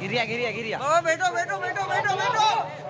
गिरिया गिरिया गिरिया। बैठो बैठो बैठो बैठो बैठो।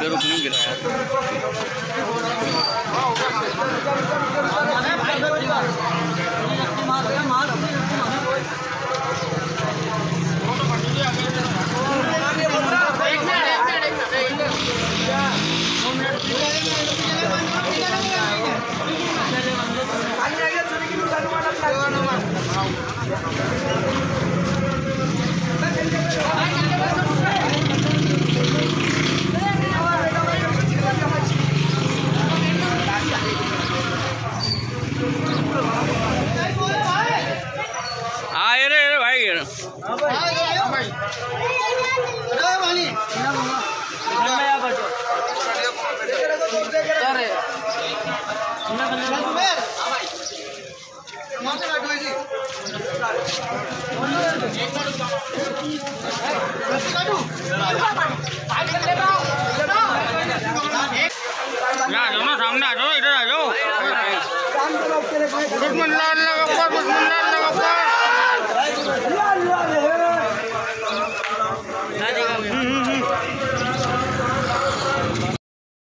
के अंदर गिराया। सामने आ जाओ इधर आ जाओ। दुश्मन लाल